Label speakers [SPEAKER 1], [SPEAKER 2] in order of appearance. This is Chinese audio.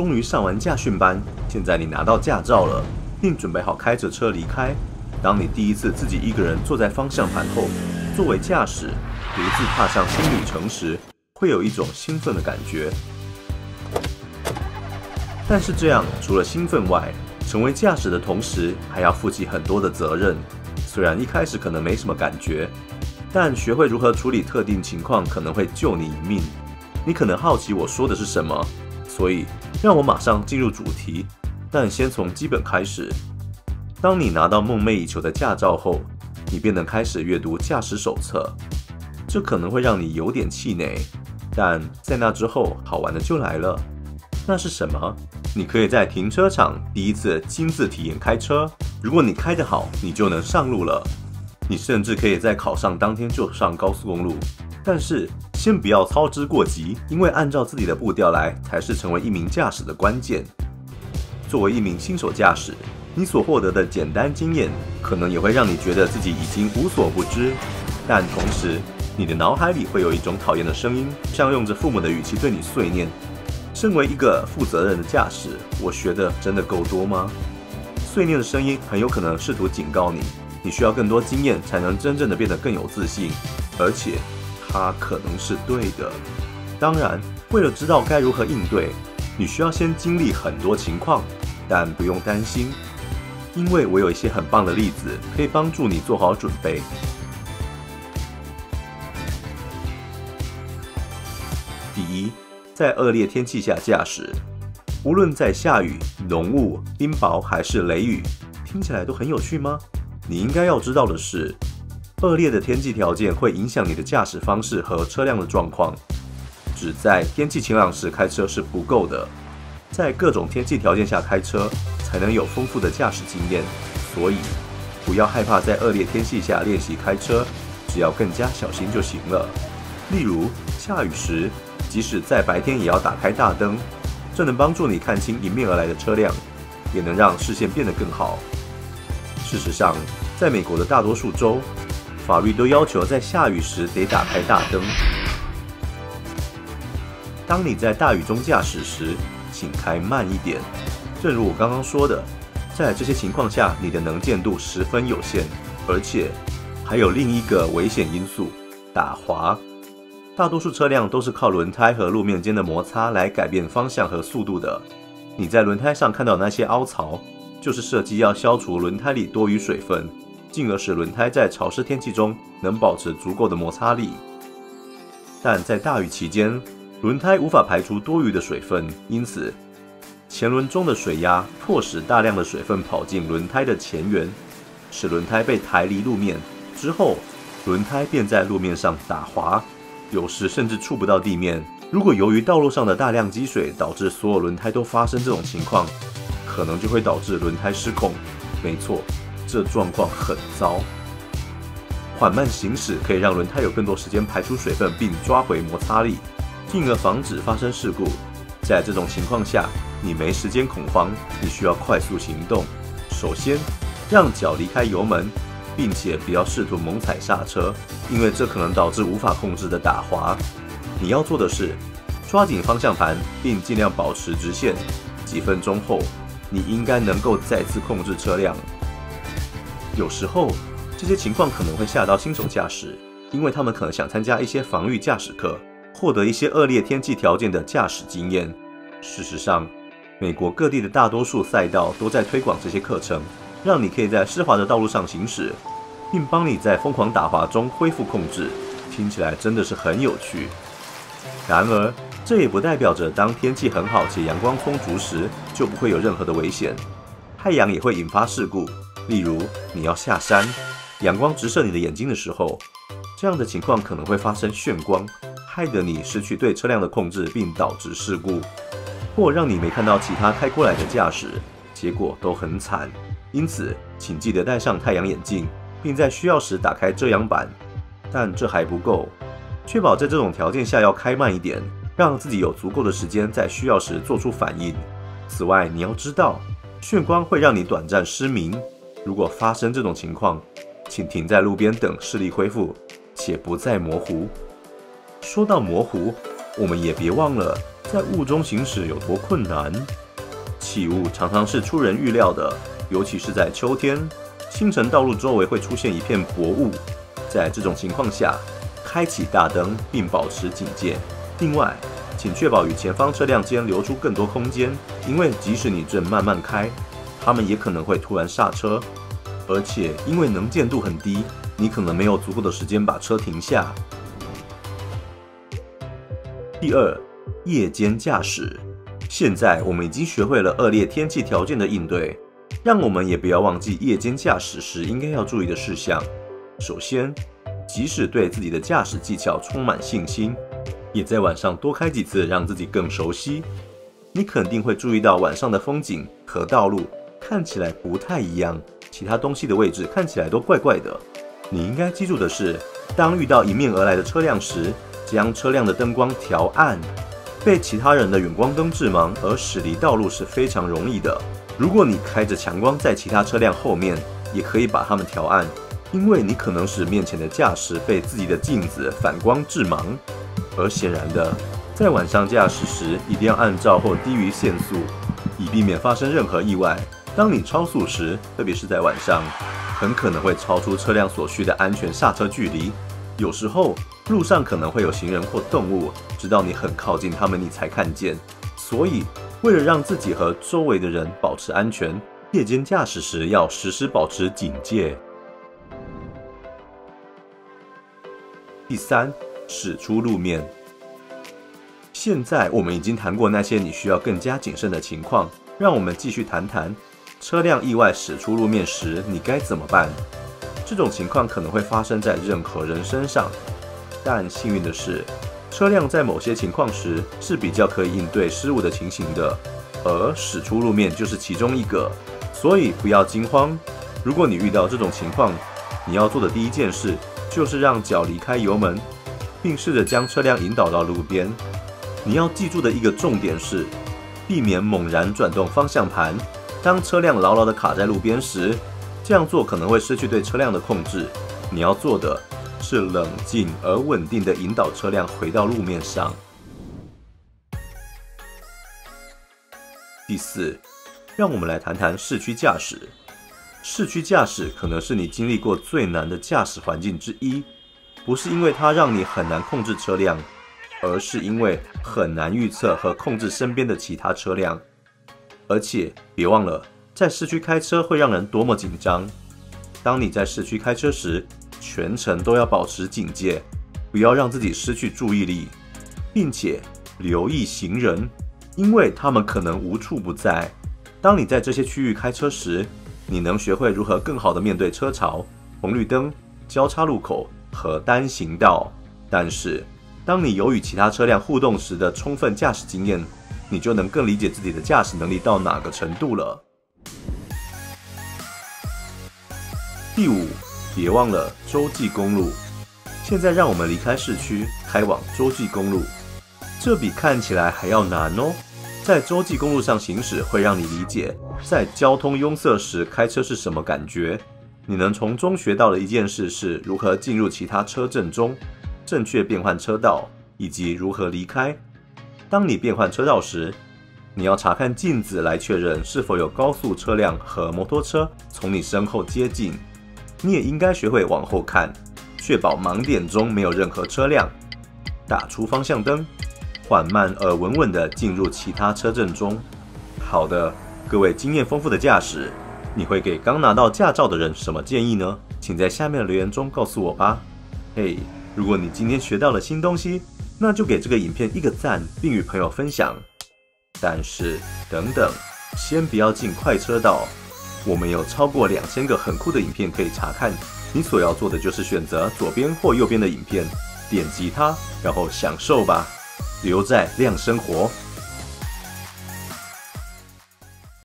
[SPEAKER 1] 终于上完驾训班，现在你拿到驾照了，并准备好开着车离开。当你第一次自己一个人坐在方向盘后，作为驾驶独自踏上新旅程时，会有一种兴奋的感觉。但是这样，除了兴奋外，成为驾驶的同时，还要负起很多的责任。虽然一开始可能没什么感觉，但学会如何处理特定情况，可能会救你一命。你可能好奇我说的是什么，所以让我马上进入主题。但先从基本开始。当你拿到梦寐以求的驾照后，你便能开始阅读驾驶手册。这可能会让你有点气馁，但在那之后，好玩的就来了。那是什么？你可以在停车场第一次亲自体验开车。如果你开得好，你就能上路了。你甚至可以在考上当天就上高速公路。但是先不要操之过急，因为按照自己的步调来才是成为一名驾驶的关键。作为一名新手驾驶。你所获得的简单经验，可能也会让你觉得自己已经无所不知，但同时，你的脑海里会有一种讨厌的声音，像用着父母的语气对你碎念。身为一个负责任的驾驶，我学的真的够多吗？碎念的声音很有可能试图警告你，你需要更多经验才能真正的变得更有自信，而且，它可能是对的。当然，为了知道该如何应对，你需要先经历很多情况，但不用担心。因为我有一些很棒的例子，可以帮助你做好准备。第一，在恶劣天气下驾驶，无论在下雨、浓雾、冰雹还是雷雨，听起来都很有趣吗？你应该要知道的是，恶劣的天气条件会影响你的驾驶方式和车辆的状况。只在天气晴朗时开车是不够的，在各种天气条件下开车。才能有丰富的驾驶经验，所以不要害怕在恶劣天气下练习开车，只要更加小心就行了。例如下雨时，即使在白天也要打开大灯，这能帮助你看清迎面而来的车辆，也能让视线变得更好。事实上，在美国的大多数州，法律都要求在下雨时得打开大灯。当你在大雨中驾驶时，请开慢一点。正如我刚刚说的，在这些情况下，你的能见度十分有限，而且还有另一个危险因素——打滑。大多数车辆都是靠轮胎和路面间的摩擦来改变方向和速度的。你在轮胎上看到那些凹槽，就是设计要消除轮胎里多余水分，进而使轮胎在潮湿天气中能保持足够的摩擦力。但在大雨期间，轮胎无法排出多余的水分，因此。前轮中的水压迫使大量的水分跑进轮胎的前缘，使轮胎被抬离路面。之后，轮胎便在路面上打滑，有时甚至触不到地面。如果由于道路上的大量积水导致所有轮胎都发生这种情况，可能就会导致轮胎失控。没错，这状况很糟。缓慢行驶可以让轮胎有更多时间排出水分并抓回摩擦力，进而防止发生事故。在这种情况下，你没时间恐慌，你需要快速行动。首先，让脚离开油门，并且不要试图猛踩刹车，因为这可能导致无法控制的打滑。你要做的是，抓紧方向盘，并尽量保持直线。几分钟后，你应该能够再次控制车辆。有时候，这些情况可能会吓到新手驾驶，因为他们可能想参加一些防御驾驶课，获得一些恶劣天气条件的驾驶经验。事实上，美国各地的大多数赛道都在推广这些课程，让你可以在湿滑的道路上行驶，并帮你在疯狂打滑中恢复控制。听起来真的是很有趣。然而，这也不代表着当天气很好且阳光充足时就不会有任何的危险。太阳也会引发事故，例如你要下山，阳光直射你的眼睛的时候，这样的情况可能会发生眩光，害得你失去对车辆的控制，并导致事故。或让你没看到其他开过来的驾驶，结果都很惨。因此，请记得戴上太阳眼镜，并在需要时打开遮阳板。但这还不够，确保在这种条件下要开慢一点，让自己有足够的时间在需要时做出反应。此外，你要知道，眩光会让你短暂失明。如果发生这种情况，请停在路边等视力恢复，且不再模糊。说到模糊，我们也别忘了。在雾中行驶有多困难？起雾常常是出人预料的，尤其是在秋天，清晨道路周围会出现一片薄雾。在这种情况下，开启大灯并保持警戒。另外，请确保与前方车辆间留出更多空间，因为即使你正慢慢开，他们也可能会突然刹车。而且，因为能见度很低，你可能没有足够的时间把车停下。第二，夜间驾驶。现在我们已经学会了恶劣天气条件的应对，让我们也不要忘记夜间驾驶时应该要注意的事项。首先，即使对自己的驾驶技巧充满信心，也在晚上多开几次，让自己更熟悉。你肯定会注意到晚上的风景和道路看起来不太一样，其他东西的位置看起来都怪怪的。你应该记住的是，当遇到迎面而来的车辆时，将车辆的灯光调暗，被其他人的远光灯致盲而驶离道路是非常容易的。如果你开着强光在其他车辆后面，也可以把它们调暗，因为你可能使面前的驾驶被自己的镜子反光致盲。而显然的，在晚上驾驶时一定要按照或低于限速，以避免发生任何意外。当你超速时，特别是在晚上，很可能会超出车辆所需的安全刹车距离。有时候。路上可能会有行人或动物，直到你很靠近他们，你才看见。所以，为了让自己和周围的人保持安全，夜间驾驶时要时时保持警戒。第三，驶出路面。现在我们已经谈过那些你需要更加谨慎的情况，让我们继续谈谈车辆意外驶出路面时你该怎么办。这种情况可能会发生在任何人身上。但幸运的是，车辆在某些情况时是比较可以应对失误的情形的，而驶出路面就是其中一个。所以不要惊慌。如果你遇到这种情况，你要做的第一件事就是让脚离开油门，并试着将车辆引导到路边。你要记住的一个重点是，避免猛然转动方向盘。当车辆牢牢地卡在路边时，这样做可能会失去对车辆的控制。你要做的。是冷静而稳定的引导车辆回到路面上。第四，让我们来谈谈市区驾驶。市区驾驶可能是你经历过最难的驾驶环境之一，不是因为它让你很难控制车辆，而是因为很难预测和控制身边的其他车辆。而且别忘了，在市区开车会让人多么紧张。当你在市区开车时，全程都要保持警戒，不要让自己失去注意力，并且留意行人，因为他们可能无处不在。当你在这些区域开车时，你能学会如何更好地面对车潮、红绿灯、交叉路口和单行道。但是，当你有与其他车辆互动时的充分驾驶经验，你就能更理解自己的驾驶能力到哪个程度了。第五。别忘了洲际公路。现在让我们离开市区，开往洲际公路。这比看起来还要难哦。在洲际公路上行驶，会让你理解在交通拥塞时开车是什么感觉。你能从中学到的一件事是如何进入其他车阵中，正确变换车道，以及如何离开。当你变换车道时，你要查看镜子来确认是否有高速车辆和摩托车从你身后接近。你也应该学会往后看，确保盲点中没有任何车辆。打出方向灯，缓慢而稳稳地进入其他车阵中。好的，各位经验丰富的驾驶，你会给刚拿到驾照的人什么建议呢？请在下面留言中告诉我吧。嘿，如果你今天学到了新东西，那就给这个影片一个赞，并与朋友分享。但是，等等，先不要进快车道。我们有超过两千个很酷的影片可以查看，你所要做的就是选择左边或右边的影片，点击它，然后享受吧。留在亮生活。